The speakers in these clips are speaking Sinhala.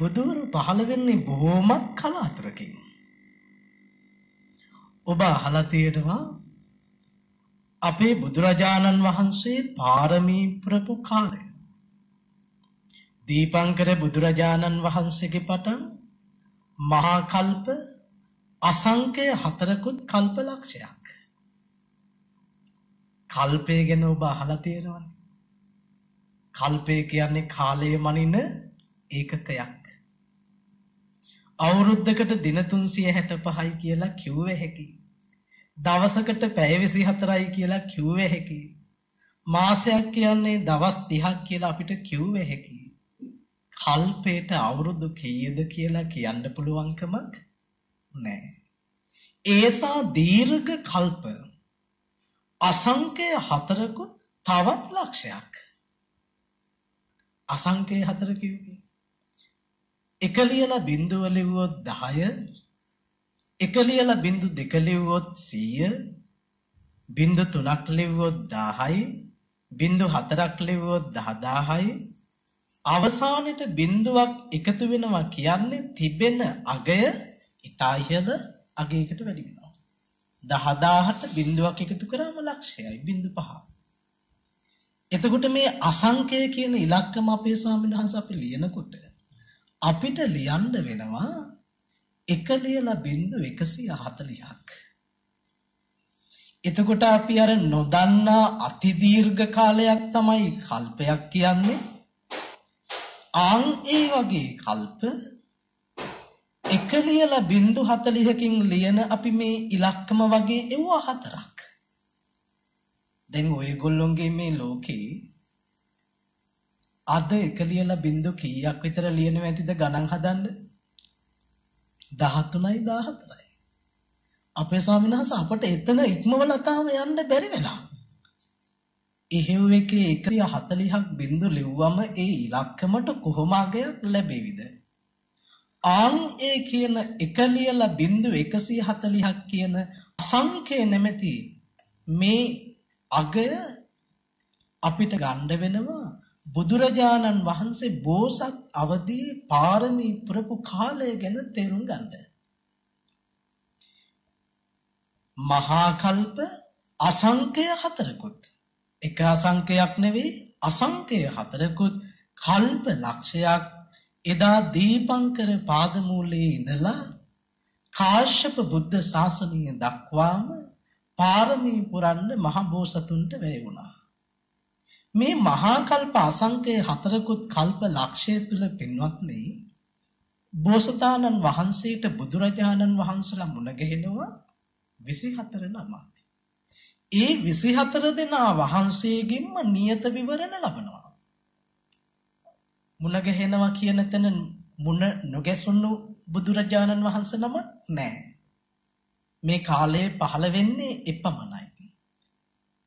බුදුවරු පහළ වෙන්නේ බොහෝමත් කලාතුරකින්. ඔබ අහලා තියෙනවා අපේ බුදුරජාණන් වහන්සේ පාරමී පුරපු කාලය. දීපංකර බුදුරජාණන් වහන්සේගේ පටන් මහා කල්ප අසංකය හතරකුත් කල්ප ලක්ෂයක්. කල්පය ගැන ඔබ අහලා තියෙනවනේ. කල්පය කියන්නේ කාලය මනින ඒකකයක්. අවුරුද්දකට දින 365යි කියලා කිව්ව හැකි. දවසකට පැය 24යි කියලා කිව්ව හැකි. මාසයක් කියන්නේ දවස් 30ක් කියලා අපිට කිව්ව හැකි. කල්පයට අවුරුදු කීයද කියලා කියන්න පුළුවන්කමක් නැහැ. ඒසා දීර්ඝ කල්ප අසංකය හතරකුත් තවත් ලක්ෂයක්. අසංකය හතර කිව්වේ. එක ලියලා බිඳුව ලිව්වොත් 10 එක ලියලා බිඳු දෙක ලිව්වොත් 100 බිඳු තුනක් ලිව්වොත් 10යි බිඳු හතරක් ලිව්වොත් 10000යි අවසානෙට බිඳුවක් එකතු වෙනවා කියන්නේ තිබෙන අගය ඊටා ඉහළ අගයකට වැඩි වෙනවා. 10000ට බිඳුවක් එකතු කරාම ලක්ෂයයි බිඳු පහ. එතකොට මේ අසංකය කියන ඉලක්කම අපේ ස්වාමීන් වහන්සේ අපි ලියනකොට අපිට ලියන්න වෙනවා එක ලියලා බිංදු 140ක්. එතකොට අපි අර නොදන්නා අති දීර්ඝ කාලයක් තමයි කල්පයක් කියන්නේ. ආන් ඒ වගේ කල්ප එක ලියලා බිංදු 40කින් ලියන අපි මේ ඉලක්කම වගේ එව්ව හතරක්. දැන් ඔයගොල්ලොන්ගේ මේ ලෝකේ අද එක ලියලා බින්දු කීයක් විතර ලියනවා ඇතිද ගණන් හදන්න? 13යි 14යි. අපේ ස්වාමීන් වහන්සේ අපට එතන ඉක්මවලා තාම යන්න බැරි වෙලා. එහෙව් එකේ 140ක් බින්දු ලිව්වම ඒ ඉලක්කමට කොහොම අගයක් ලැබෙවිද? ආන් ඒ කියන එක ලියලා බින්දු 140ක් කියන සංඛ්‍ය නැමැති මේ අගය අපිට ගන්න වෙනවා බුදුරජාණන් වහන්සේ බෝසත් අවදී පාරමී පුරපු කාලය ගැන තේරුම් ගන්න. මහා කල්ප අසංකය හතරකුත් එක අසංකයක් නෙවෙයි අසංකය හතරකුත් කල්ප ලක්ෂයක් එදා දීපංකර පාදමූලයේ ඉඳලා කාශ්‍යප බුද්ධ ශාසනය දක්වාම පාරමී පුරන්න මහ බෝසතුන්ට වැය වුණා. මේ මහා කල්ප අසංකය හතරකුත් කල්ප ලක්ෂය තුල පින්වත්නි බෝසතාණන් වහන්සේට බුදුරජාණන් වහන්සේලා මුණ ගැහෙනවා 24 නමක්. ඒ 24 දෙනා වහන්සේගෙන්ම නියත විවරණ ලබනවා. මුණ ගැහෙනවා කියන තැන මුණ නොගැසුණු බුදුරජාණන් වහන්සේ නම නැහැ. මේ කාලයේ පහළ වෙන්නේ එපමණයි.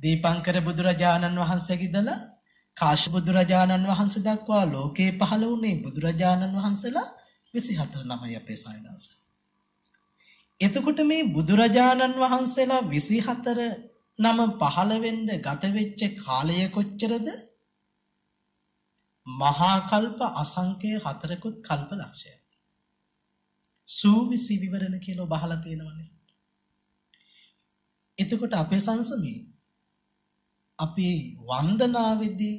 දීපංකර බුදුරජාණන් වහන්සේගෙදලා කාශ්‍යප බුදුරජාණන් වහන්සේ දක්වා ලෝකේ පහළ වුණේ බුදුරජාණන් වහන්සේලා 24 ළමයි අපේ සායදාස. එතකොට මේ බුදුරජාණන් වහන්සේලා 24 නම පහළ වෙන්න ගත වෙච්ච කාලය කොච්චරද? මහා කල්ප අසංකය හතරකුත් කල්ප ලක්ෂය. සූවිසි විවරණ කියලා ඔබ අහලා තියෙනවනේ. එතකොට අපේ සංසමේ අපි වන්දනාවේදී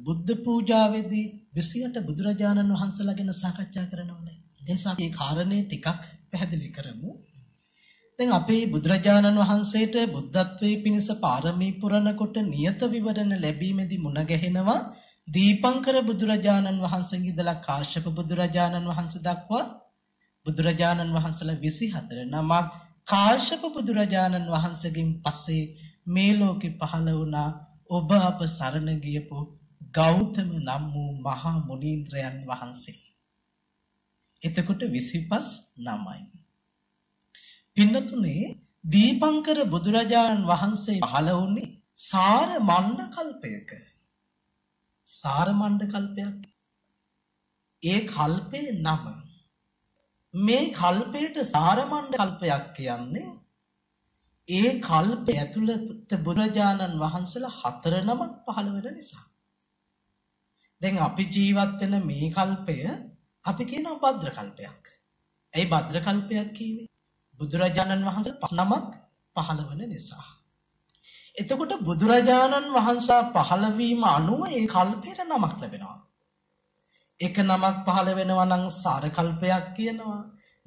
බුද්ධ පූජාවේදී 28 බුදුරජාණන් වහන්සේලා ගැන සාකච්ඡා කරනවානේ. ඒ නිසා මේ කාරණේ ටිකක් පැහැදිලි කරමු. දැන් අපේ බුදුරජාණන් වහන්සේට බුද්ධත්වයේ පිණිස පාරමී පුරනකොට නියත විවරණ ලැබීමේදී මුණ ගැහෙනවා දීපංකර බුදුරජාණන් වහන්සේගේ ඉඳලා කාශ්‍යප බුදුරජාණන් වහන්සේ දක්වා බුදුරජාණන් වහන්සේලා 24 නමක් කාශ්‍යප බුදුරජාණන් වහන්සේගෙන් පස්සේ මේ ලෝකෙ පහළ වුණා ඔබ අප සරණ ගියපු ගෞතම නම් වූ මහා මුනීන්ද්‍රයන් වහන්සේ. එතකොට 25 නමයි. පින්නතුනේ දීපංකර බුදුරජාණන් වහන්සේ පහළ වුණේ සාර මණ්ඩ කල්පයක. සාර මණ්ඩ කල්පයක්. ඒ කල්පේ නම මේ කල්පයට සාර මණ්ඩ කල්පයක් කියන්නේ ඒ කල්පය ඇතුළත බුදුරජාණන් වහන්සේලා හතර නමක් පහළ වෙන නිසා. දැන් අපි ජීවත් වෙන මේ කල්පය අපි කියනවා භද්‍ර කල්පයක්. ඇයි භද්‍ර කල්පයක් කිව්වේ? බුදුරජාණන් වහන්සේ නමක් පහළ වන නිසා. එතකොට බුදුරජාණන් වහන්සේ පහළ වීම අනුව ඒ කල්පයට නමක් ලැබෙනවා. එක නමක් පහළ වෙනවා නම් සාර කල්පයක් කියනවා.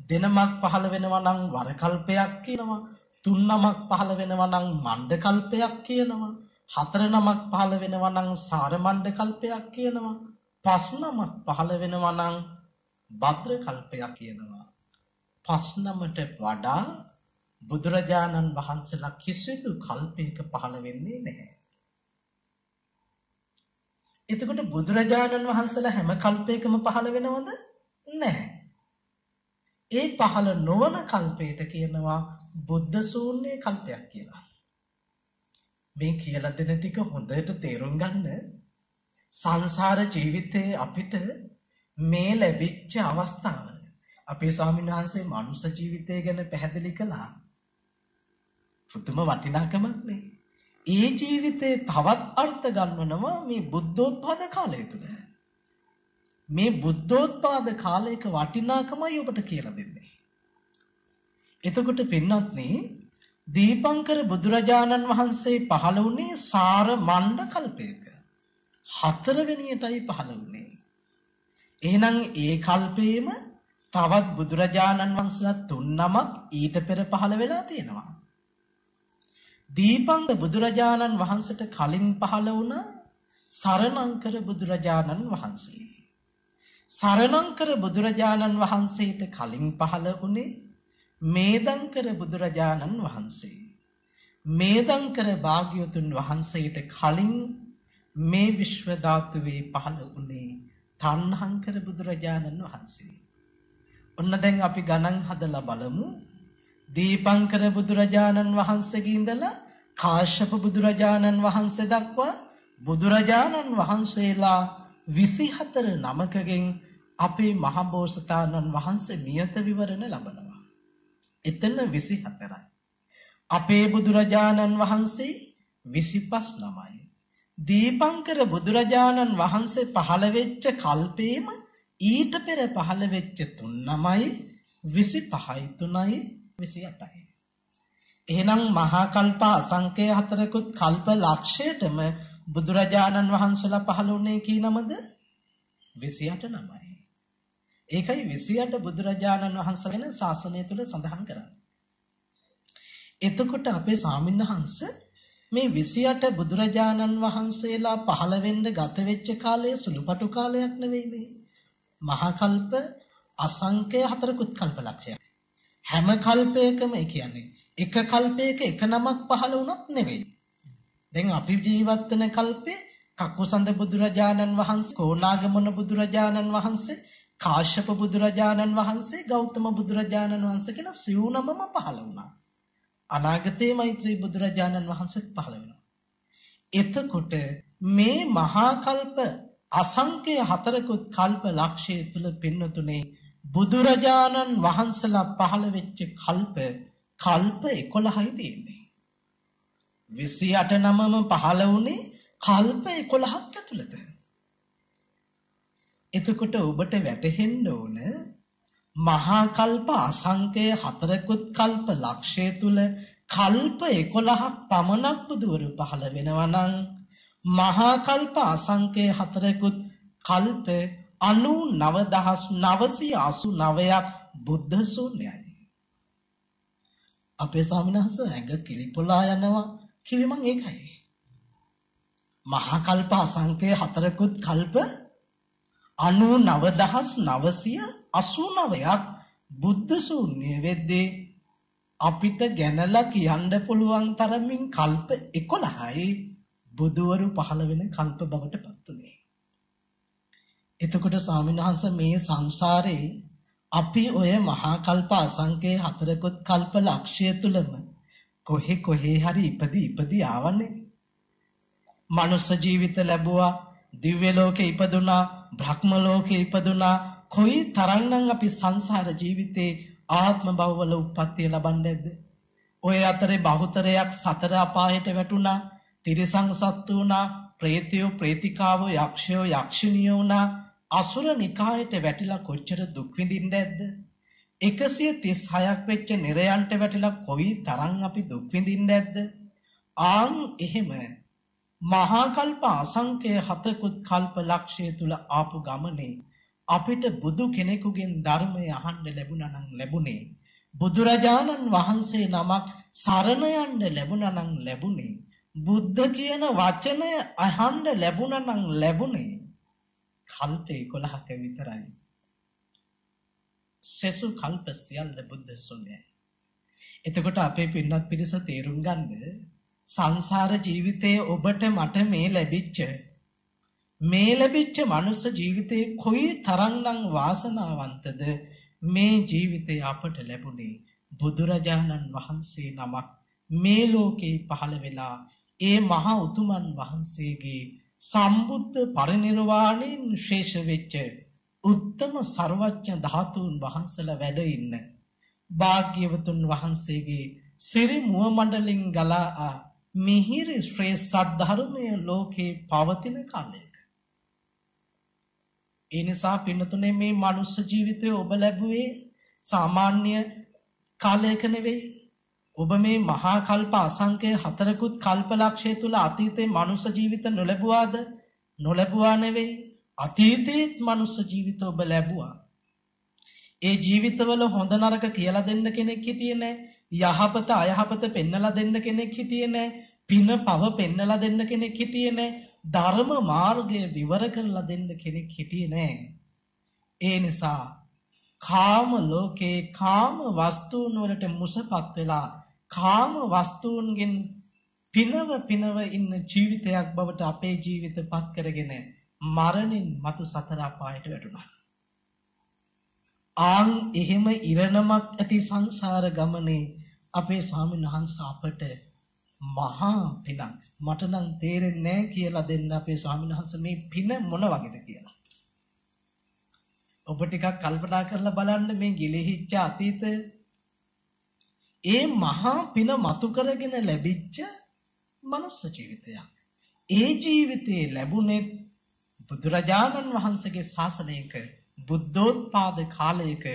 දෙනමක් පහළ වෙනවා නම් වර කල්පයක් කියනවා. තුන් නමක් පහළ වෙනවා නම් මණ්ඩ කල්පයක් කියනවා. හතර නමක් පහළ වෙනවා නම් සාර මණ්ඩ කල්පයක් කියනවා. පස් නමක් පහළ වෙනවා නම් භද්‍ර කල්පයක් කියනවා. පස් නමට වඩා බුදුරජාණන් වහන්සේලා කිසිදු කල්පයක පහළ වෙන්නේ නැහැ. එතකොට බුදුරජාණන් වහන්සේලා හැම කල්පයකම පහළ වෙනවද? නැහැ. ඒ පහළ නොවන කල්පයට කියනවා බුද්ධ ශූන්‍ය කල්පයක් කියලා. මේ කියලා දෙන ටික හොඳට තේරුම් ගන්න සංසාර ජීවිතයේ අපිට මේ ලැබිච්ච අවස්ථාව අපේ ස්වාමීන් වහන්සේ මනුෂ්‍ය ජීවිතය ගැන පැහැදිලි කළා. පුදුම වටිනාකමක් නේ. ඒ ජීවිතේ තවත් අර්ථ ගන්නවනවා මේ බුද්ධෝත්පාද කාලය තුල. මේ බුද්ධෝත්පාද කාලයක වටිනාකමයි ඔබට කියලා දෙන්නේ. එතකොට පින්වත්නි දීපංකර බුදුරජාණන් වහන්සේ පහළ වුණේ සාර මණ්ඩ කල්පයක. හතරවෙනියටයි පහළ වුණේ. එහෙනම් ඒ කල්පේම තවත් බුදුරජාණන් වහන්සේලා තුන් නමක් ඊට පෙර පහළ වෙලා තියෙනවා. දීපංග බුදුරජාණන් වහන්සේට කලින් පහළ වුණ සරණංකර බුදුරජාණන් වහන්සේ. සරණංකර බුදුරජාණන් වහන්සේට කලින් පහළ වුණේ මේදංකර බුදුරජාණන් වහන්සේ. මේදංකර භාග්‍යවතුන් වහන්සේට කලින් මේ විශ්ව ධාතුවේ පහළ වුණේ තණ්හංකර බුදුරජාණන් වහන්සේ. ඔන්න දැන් අපි ගණන් හදලා බලමු දීපංකර බුදුරජාණන් වහන්සේගේ ඉඳලා කාශ්‍යප බුදුරජාණන් වහන්සේ දක්වා බුදුරජාණන් වහන්සේලා 24 නමකගෙන් අපේ මහබෝසතාණන් වහන්සේ නියත විවරණ ලබනවා. එතන 24යි. අපේ බුදුරජාණන් වහන්සේ 25 නමයි. දීපංකර බුදුරජාණන් වහන්සේ පහළ වෙච්ච කල්පේම ඊට පෙර පහළ වෙච්ච තුන් නමයි 25යි 3යි 28යි. එහෙනම් මහා කල්ප අසංකය හතරකුත් කල්ප ලක්ෂයටම බුදුරජාණන් වහන්සේලා පහළ වුණේ කී නමද? 28 නමයි. ඒකයි 28 බුදුරජාණන් වහන්සේ ගැන ශාසනය තුල සඳහන් කරන්නේ. එතකොට අපේ සාමින්හංශ මේ 28 බුදුරජාණන් වහන්සේලා පහළ වෙන්න ගත වෙච්ච කාලය සුළුපටු කාලයක් නෙවෙයිනේ. මහා කල්ප අසංකය හතරකුත් කල්ප ලක්ෂයක්. හැම කල්පයකම ඒ කියන්නේ එක කල්පයක එක නමක් පහළ වුණත් නෙවෙයි. දැන් අපි ජීවත් වෙන කල්පේ කකුසඳ බුදුරජාණන් වහන්සේ, කොණාගමන බුදුරජාණන් වහන්සේ, කාශ්‍යප බුදුරජාණන් වහන්සේ, ගෞතම බුදුරජාණන් වහන්සේ කියන සිව් නමම පහළ වුණා. අනාගතයේ මෛත්‍රී බුදුරජාණන් වහන්සේත් පහළ වෙනවා. එතකොට මේ මහා කල්ප අසංකය හතරකුත් කල්ප ලක්ෂය තුල පින්නතුනේ බුදුරජාණන් වහන්සලා පහළ වෙච්ච කල්ප කල්ප 11යි තියෙන්නේ. 28 නමම පහළ වුණේ කල්ප 11ක් ඇතුළත. එතකොට ඔබට වැටහෙන්න ඕන මහා කල්ප අසංකය හතරකුත් කල්ප ලක්ෂය තුල කල්ප 11ක් පමණක් බුදුවරු පහළ වෙනවා නම් මහා කල්ප අසංකය හතරකුත් කල්ප 99989ක් බුද්ධ ශූන්‍යයි. අපේ ස්වාමිනහස ඇඟ කිලිපොලා යනවා කිව්වේ මං ඒකයි. මහා කල්ප අසංකය හතරකුත් කල්ප 99989ක් බුද්ධ ශූන්‍ය වෙද්දී අපිට ගැනලා කියන්න පුළුවන් තරමින් කල්ප 11යි බුදවරු පහළ වෙන කල්ප බවට පත් උනේ. එතකොට ස්වාමින්වහන්ස මේ සංසාරේ අපි ඔය මහා කල්ප අසංකේ හතරකොත් කල්ප ලක්ෂය තුලම කොහෙ කොහේ හරි ඉපදි ඉපදි ආවනේ. මනුස්ස ජීවිත ලැබුවා, දිව්‍ය ලෝකේ ඉපදුනා, බ්‍රහ්ම ලෝකේ ඉපදුනා. කොයි තරම්නම් අපි සංසාර ජීවිතේ ආත්ම භවවල උප්පත්තිය ලබන්නේ නැද්ද? ඔය අතරේ බහුතරයක් සතර අපායට වැටුණා, තිරිසන් සත්තු වුණා, ප්‍රේතයෝ ප්‍රේතිකාවෝ යක්ෂයෝ යක්ෂණියෝ වුණා අසුර නිකායට වැටිලා කොච්චර දුක් විඳින්න ඇද්ද? 136ක් වෙච්ච නිරයන්ට වැටිලා කොයි තරම් අපි දුක් විඳින්න ඇද්ද? ආන් එහෙම මහා කල්ප අසංකය හතකුත් කල්ප ලක්ෂය තුල ආපු ගමනේ අපිට බුදු කෙනෙකුගෙන් ධර්මය අහන්න ලැබුණා නම් ලැබුණේ බුදුරජාණන් වහන්සේ නමක් සරණ යන්න ලැබුණා නම් ලැබුණේ බුද්ධ කියන වචනය අහන්න ලැබුණා නම් ලැබුණේ කල්ප 11ක විතරයි. සෙසු කල්ප සියල්ල බුද්ධ ශුන්‍යයි. එතකොට අපේ පින්වත් පිරිස තේරුම් ගන්න සංසාර ජීවිතයේ ඔබට මට මේ ලැබිච්ච. මේ ලැබිච්ච මනුස්ස ජීවිතේ කොයි තරම්නම් වාසනාවන්තද මේ ජීවිතේ අපට ලැබුණේ? බුදුරජාණන් වහන්සේ නමක් මේ ලෝකේ පහළ වෙලා ඒ මහා උතුමන් වහන්සේගේ සම්බුද්ධ පරිනිර්වාණයෙන් ශේෂ වෙච්ච උත්තම ਸਰවඥ ධාතුන් වහන්සලා වැඩ ඉන්න. භාග්‍යවතුන් වහන්සේගේ සිරි මුව මණ්ඩලින් ගලා මිහිරි ශ්‍රේ සද්ධර්මය ලෝකේ පවතින කාලයක ඒ නිසා පින්නතුනේ මේ මනුස්ස ජීවිතය ඔබ ලැබුවේ සාමාන්‍ය කාලයක නෙවෙයි ඔබ මේ මහා කල්ප අසංකය හතරකුත් කල්පලක්ෂය තුල අතීතේ මනුස්ස ජීවිත නොලැබුවාද? නොලැබුවා නෙවෙයි. අතීතේත් මනුස්ස ජීවිත ඔබ ලැබුවා. ඒ ජීවිතවල හොඳ නරක කියලා දෙන්න කෙනෙක් හිටියේ නැහැ. යහපත අයහපත පෙන්නලා දෙන්න කෙනෙක් හිටියේ නැහැ. පින පව පෙන්නලා දෙන්න කෙනෙක් හිටියේ නැහැ. ධර්ම මාර්ගය විවර කරලා දෙන්න කෙනෙක් හිටියේ නැහැ. ඒ නිසා කාම ලෝකේ කාම වස්තුන් වලට මුසපත් වෙලා කාම වස්තුන්ගෙන් පිනව පිනව ඉන්න ජීවිතයක් බවට අපේ ජීවිත පත් කරගෙන මරණින් මතු සතර අපායට වැටුණා. ආන් එහෙම ඉරණමක් ඇති සංසාර ගමනේ අපේ ස්වාමීන් වහන්සේ අපට මහා පිනක් මට නම් තේරෙන්නේ නැහැ කියලා දෙන්න අපේ ස්වාමීන් වහන්සේ මේ පින මොන වගේද කියලා. ඔබ ටිකක් කල්පනා කරලා බලන්න මේ ගිලිහිච්ච අතීතය ඒ මහා පින මතු කරගෙන ලැබිච්ච මනුස්ස ජීවිතයක්. ඒ ජීවිතේ ලැබුණේ බුදුරජාණන් වහන්සේගේ ශාසනයක බුද්ධෝත්පාද කාලයක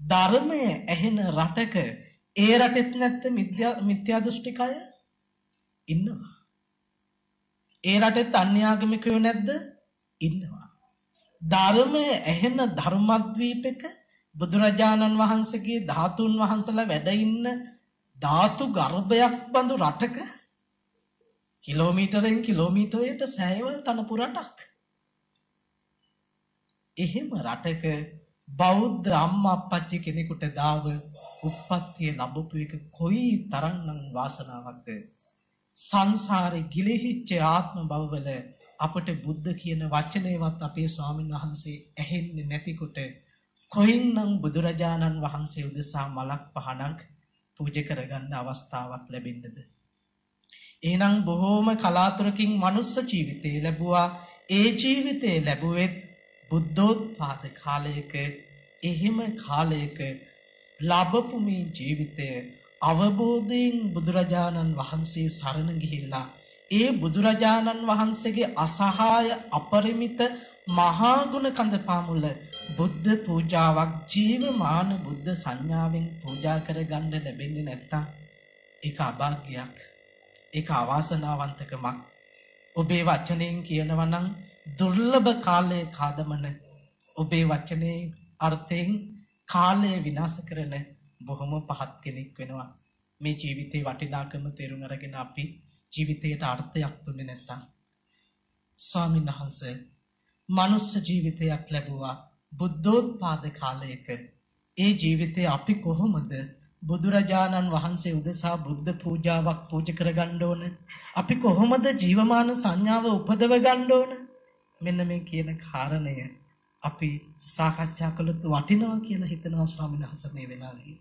ධර්මය ඇහෙන රටක ඒ රටෙත් නැත්te මිත්‍යා දෘෂ්ටිකය ඉන්නවා. ඒ රටෙත් අන්‍යාගමිකයෝ නැද්ද? ඉන්නවා. ධර්මය ඇහෙන ධර්මද්වීපක බුදුරජාණන් වහන්සේගේ ධාතුන් වහන්සලා වැඩ ඉන්න ධාතු ගර්භයක් බඳු රටක කිලෝමීටරෙන් කිලෝමීටරයට සෑයවල් තනපු රටක්. එහෙම රටක බෞද්ධ අම්මා අප්පච්චි කෙනෙකුට දාව උප්පත්තිය ලැබපු එක කොයි තරම්නම් වාසනාවක්ද සංසාරේ ගිලිහිච්ච ආත්ම භවවල අපට බුද්ධ කියන වචනේවත් අපේ ස්වාමීන් වහන්සේ ඇහෙන්නේ නැතිකොට කොයින්නම් බුදුරජාණන් වහන්සේ උදෙසා මලක් පහනක් පූජා කරගන්න අවස්ථාවක් ලැබෙන්නද? එහෙනම් බොහෝම කලාතුරකින් මනුස්ස ජීවිතේ ලැබුවා. ඒ ජීවිතේ ලැබුවෙත් බුද්ධෝත්පාද කාලයක එහෙම කාලයක ලැබපු මේ ජීවිතය අවබෝධයෙන් බුදුරජාණන් වහන්සේ සරණ ගිහිල්ලා ඒ බුදුරජාණන් වහන්සේගේ අසහාය අපරිමිත මහා ගුණ කඳ පාමුල බුද්ධ පූජාවක් ජීවමාන බුද්ධ සංඥාවෙන් පූජා කරගන්න ලැබෙන්නේ නැත්තම් ඒක අභාග්‍යයක්. ඒක අවාසනාවන්තකමක්. ඔබේ වචනයෙන් කියනවා නම් දුර්ලභ කාලයේ කාදමන ඔබේ වචනේ අර්ථයෙන් කාලය විනාශ කරන බොහොම පහත් කෙනෙක් වෙනවා. මේ ජීවිතේ වටිනාකම තේරුම් අරගෙන අපි ජීවිතයට අර්ථයක් දුන්නේ නැත්තම්. ස්වාමීන් වහන්සේ මනුස්ස ජීවිතයක් ලැබුවා බුද්ධෝත්පාද කාලයක. ඒ ජීවිතේ අපි කොහොමද බුදුරජාණන් වහන්සේ උදෙසා බුද්ධ පූජාවක් පූජා කරගන්න ඕන? අපි කොහොමද ජීවමාන සංඥාව උපදව ගන්න ඕන? මෙන්න මේ කියන කාරණය අපි සාකච්ඡා කළොත් වටිනවා කියලා හිතනවා ස්වාමීන් වහන්සේ මේ වෙලාවේ